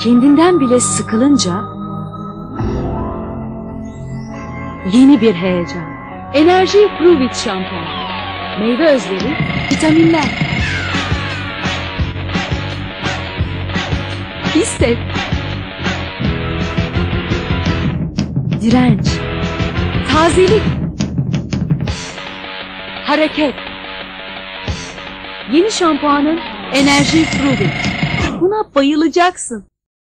kendinden bile sıkılınca yeni bir heyecan. Enerji Pruvit şampuan. Meyve özleri, vitaminler. Hisset. Direnç. Tazelik. Hareket. Yeni şampuanın Enerji Pruvit. Buna bayılacaksın.